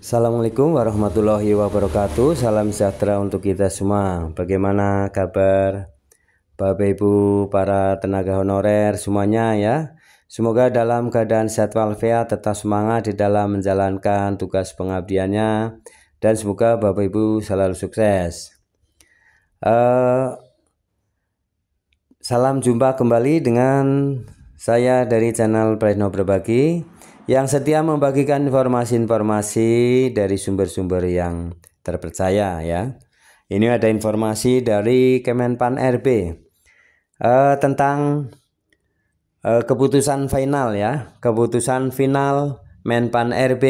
Assalamualaikum warahmatullahi wabarakatuh. Salam sejahtera untuk kita semua. Bagaimana kabar Bapak Ibu para tenaga honorer semuanya ya? Semoga dalam keadaan sehat walafiat tetap semangat di dalam menjalankan tugas pengabdiannya Dan semoga Bapak Ibu selalu sukses. Uh, Salam jumpa kembali dengan saya dari channel Preno Berbagi yang setia membagikan informasi-informasi dari sumber-sumber yang terpercaya ya. Ini ada informasi dari Kemenpan RB uh, tentang uh, keputusan final ya, keputusan final Menpan RB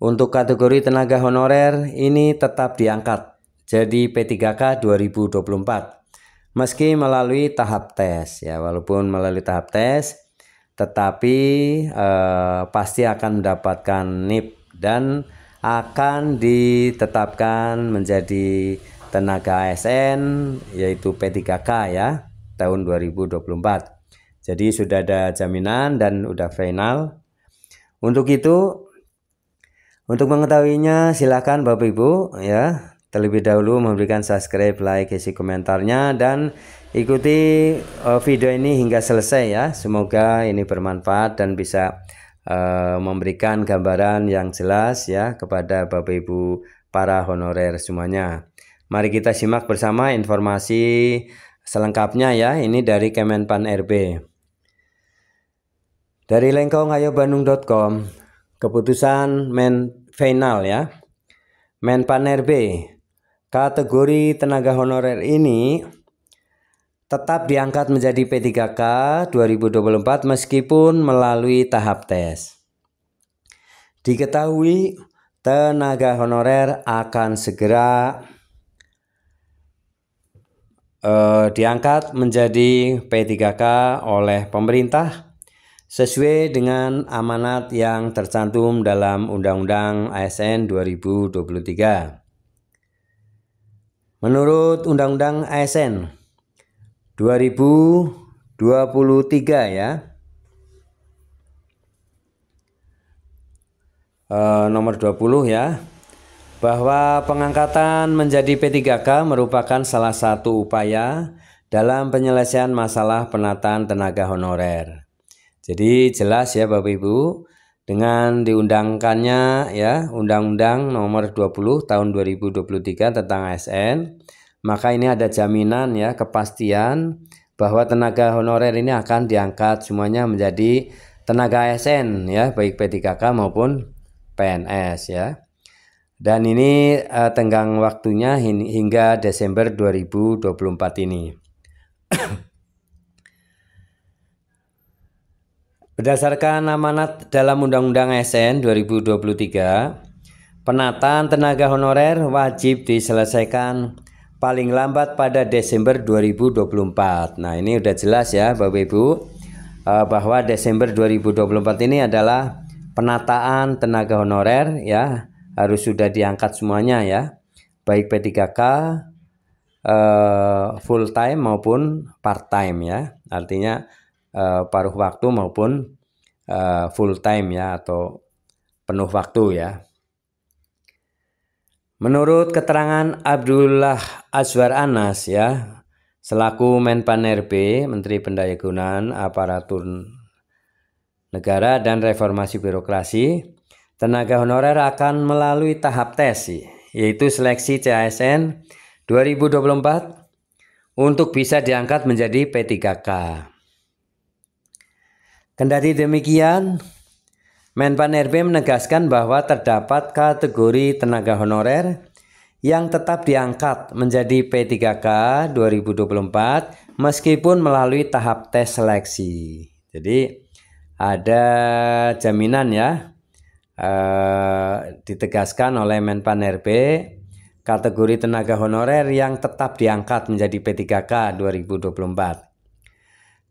untuk kategori tenaga honorer ini tetap diangkat jadi P3K 2024 meski melalui tahap tes ya walaupun melalui tahap tes tetapi eh, pasti akan mendapatkan NIP dan akan ditetapkan menjadi tenaga ASN yaitu P3K ya tahun 2024. Jadi sudah ada jaminan dan udah final. Untuk itu untuk mengetahuinya silakan Bapak Ibu ya terlebih dahulu memberikan subscribe, like, isi komentarnya dan ikuti uh, video ini hingga selesai ya. Semoga ini bermanfaat dan bisa uh, memberikan gambaran yang jelas ya kepada Bapak Ibu para honorer semuanya. Mari kita simak bersama informasi selengkapnya ya. Ini dari Kemenpan RB. Dari lengkongayobandung.com keputusan men final ya. Menpan RB kategori tenaga honorer ini tetap diangkat menjadi P3K 2024 meskipun melalui tahap tes. Diketahui tenaga honorer akan segera eh, diangkat menjadi P3K oleh pemerintah sesuai dengan amanat yang tercantum dalam Undang-Undang ASN 2023. Menurut Undang-Undang ASN 2023 ya. E, nomor 20 ya. Bahwa pengangkatan menjadi P3K merupakan salah satu upaya dalam penyelesaian masalah penataan tenaga honorer. Jadi jelas ya Bapak Ibu, dengan diundangkannya ya Undang-Undang Nomor 20 Tahun 2023 tentang ASN maka ini ada jaminan ya kepastian bahwa tenaga honorer ini akan diangkat semuanya menjadi tenaga ASN ya baik P3K maupun PNS ya. Dan ini eh, tenggang waktunya hingga Desember 2024 ini. Berdasarkan amanat dalam Undang-Undang ASN 2023, penataan tenaga honorer wajib diselesaikan paling lambat pada Desember 2024. Nah, ini udah jelas ya Bapak Ibu eh, bahwa Desember 2024 ini adalah penataan tenaga honorer ya, harus sudah diangkat semuanya ya. Baik P3K eh, full time maupun part time ya. Artinya eh, paruh waktu maupun full time ya atau penuh waktu ya. Menurut keterangan Abdullah Azwar Anas ya, selaku Menpan RB, Menteri Pendayagunaan Aparatur Negara dan Reformasi Birokrasi, tenaga honorer akan melalui tahap tes yaitu seleksi CASN 2024 untuk bisa diangkat menjadi P3K. Kendati demikian, Menpan RB menegaskan bahwa terdapat kategori tenaga honorer yang tetap diangkat menjadi P3K 2024 meskipun melalui tahap tes seleksi. Jadi ada jaminan ya eh, ditegaskan oleh Menpan RB kategori tenaga honorer yang tetap diangkat menjadi P3K 2024.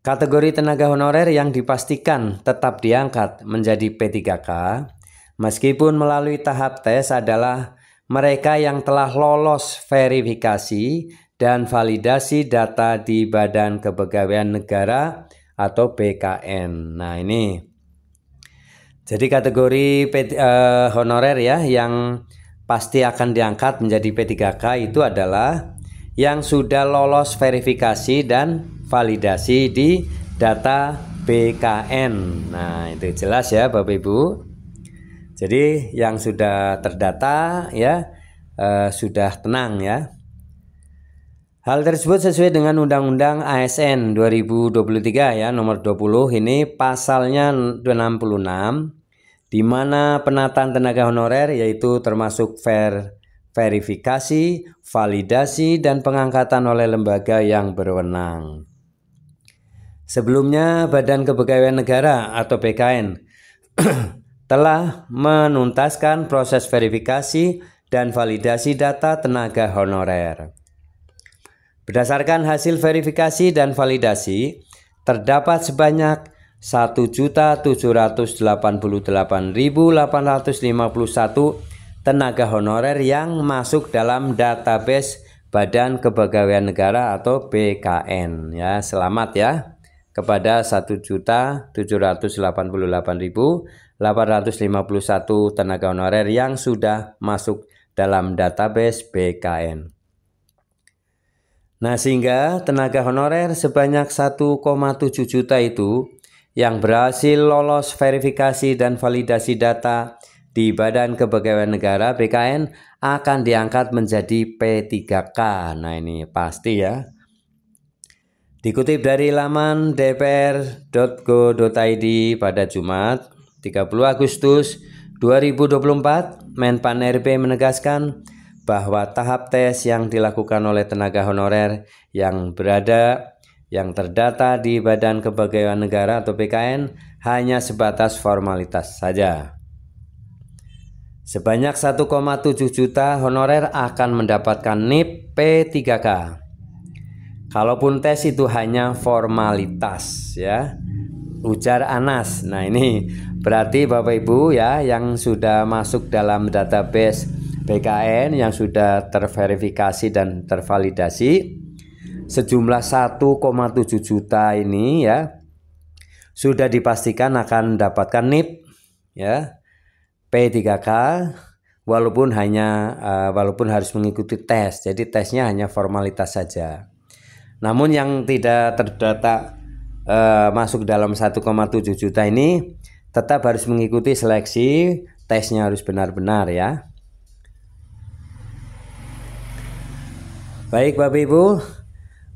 Kategori tenaga honorer yang dipastikan tetap diangkat menjadi P3K meskipun melalui tahap tes adalah mereka yang telah lolos verifikasi dan validasi data di Badan Kepegawaian Negara atau BKN. Nah, ini Jadi kategori P, uh, honorer ya yang pasti akan diangkat menjadi P3K itu adalah yang sudah lolos verifikasi dan validasi di data BKN. Nah, itu jelas ya Bapak Ibu. Jadi yang sudah terdata ya uh, sudah tenang ya. Hal tersebut sesuai dengan Undang-Undang ASN 2023 ya nomor 20 ini pasalnya 66 di mana penataan tenaga honorer yaitu termasuk ver, verifikasi, validasi, dan pengangkatan oleh lembaga yang berwenang. Sebelumnya Badan Kepegawaian Negara atau BKN telah menuntaskan proses verifikasi dan validasi data tenaga honorer. Berdasarkan hasil verifikasi dan validasi, terdapat sebanyak 1.788.851 tenaga honorer yang masuk dalam database Badan Kepegawaian Negara atau BKN ya. Selamat ya kepada 1.788.851 tenaga honorer yang sudah masuk dalam database BKN. Nah, sehingga tenaga honorer sebanyak 1,7 juta itu yang berhasil lolos verifikasi dan validasi data di Badan Kepegawaian Negara BKN akan diangkat menjadi P3K. Nah ini pasti ya. Dikutip dari laman dpr.go.id pada Jumat 30 Agustus 2024, Menpan RB menegaskan bahwa tahap tes yang dilakukan oleh tenaga honorer yang berada yang terdata di Badan Kepegawaian Negara atau BKN hanya sebatas formalitas saja. Sebanyak 1,7 juta honorer akan mendapatkan NIP P3K. Kalaupun tes itu hanya formalitas ya. Ujar Anas. Nah, ini berarti Bapak Ibu ya yang sudah masuk dalam database BKN yang sudah terverifikasi dan tervalidasi sejumlah 1,7 juta ini ya sudah dipastikan akan mendapatkan NIP ya P3K walaupun hanya uh, walaupun harus mengikuti tes jadi tesnya hanya formalitas saja namun yang tidak terdata uh, masuk dalam 1,7 juta ini tetap harus mengikuti seleksi tesnya harus benar-benar ya baik Bapak Ibu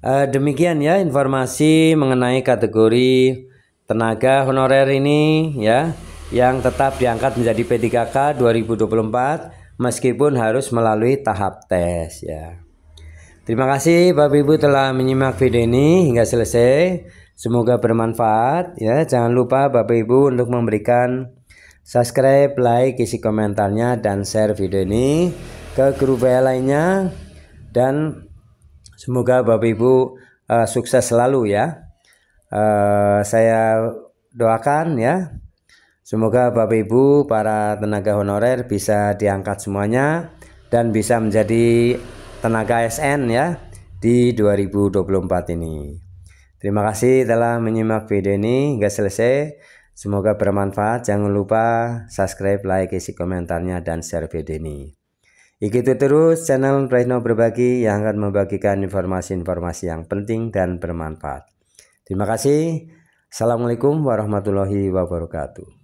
Uh, demikian ya informasi mengenai kategori tenaga honorer ini ya yang tetap diangkat menjadi P3K 2024 meskipun harus melalui tahap tes ya. Terima kasih Bapak Ibu telah menyimak video ini hingga selesai. Semoga bermanfaat ya. Jangan lupa Bapak Ibu untuk memberikan subscribe, like, isi komentarnya dan share video ini ke grup lainnya dan Semoga Bapak Ibu uh, sukses selalu ya. Uh, saya doakan ya. Semoga Bapak Ibu para tenaga honorer bisa diangkat semuanya dan bisa menjadi tenaga SN ya di 2024 ini. Terima kasih telah menyimak video ini hingga selesai. Semoga bermanfaat. Jangan lupa subscribe, like, isi komentarnya, dan share video ini. Ikuti terus channel Praino Berbagi yang akan membagikan informasi-informasi yang penting dan bermanfaat. Terima kasih. Assalamualaikum warahmatullahi wabarakatuh.